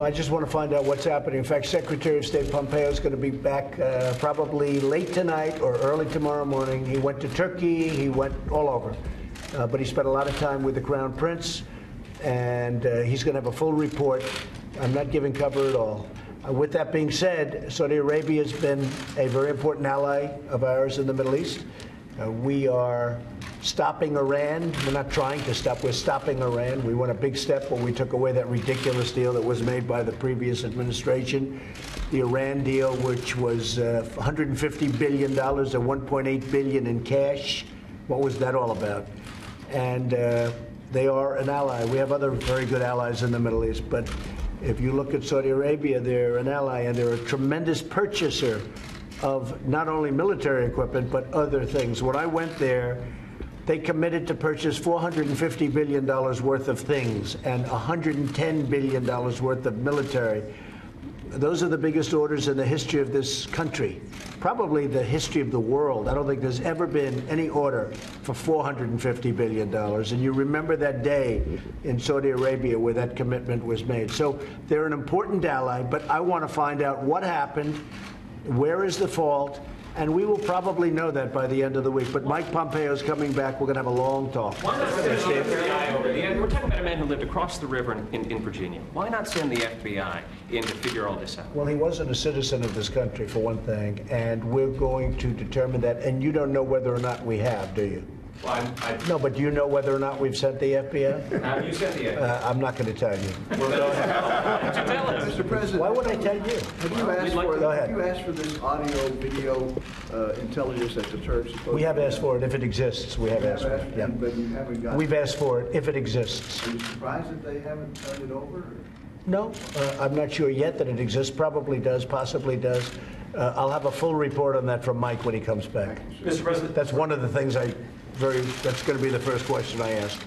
I just want to find out what's happening. In fact, Secretary of State Pompeo is going to be back uh, probably late tonight or early tomorrow morning. He went to Turkey, he went all over. Uh, but he spent a lot of time with the Crown Prince, and uh, he's going to have a full report. I'm not giving cover at all. Uh, with that being said, Saudi Arabia has been a very important ally of ours in the Middle East. Uh, we are stopping Iran. We're not trying to stop, we're stopping Iran. We went a big step when we took away that ridiculous deal that was made by the previous administration. The Iran deal, which was uh, $150 billion and $1.8 billion in cash. What was that all about? And uh, they are an ally. We have other very good allies in the Middle East, but if you look at Saudi Arabia, they're an ally and they're a tremendous purchaser of not only military equipment but other things. When I went there, they committed to purchase $450 billion worth of things and $110 billion worth of military. Those are the biggest orders in the history of this country, probably the history of the world. I don't think there's ever been any order for $450 billion. And you remember that day in Saudi Arabia where that commitment was made. So they're an important ally, but I want to find out what happened, where is the fault, and we will probably know that by the end of the week. But Mike Pompeo is coming back. We're going to have a long talk. Why not send the FBI over? The- We're talking about a man who lived across the river in, in, in Virginia. Why not send the FBI in to figure all this out? Well, he wasn't a citizen of this country, for one thing, and we're going to determine that. And you don't know whether or not we have, do you? Well, I'm, I, No, but do you know whether or not we've sent the FBI? have you sent the FBI? Uh, I'm not going to tell you. Well, then why don't you tell us? Mr. President. Why would I tell you? Have you Well, asked like for, to- Go ahead. have you asked for this audio, video, uh, intelligence that the Turks supposed We have to asked for it if it exists. We have You asked for it. Yeah. But you haven't got. We've asked for it if it exists. Are you surprised that they haven't turned it over? or- No, uh, I'm not sure yet that it exists. Probably does, possibly does. Uh, I'll have a full report on that from Mike when he comes back. Mr. President, That's one of the things I very, that's going to be the first question I ask.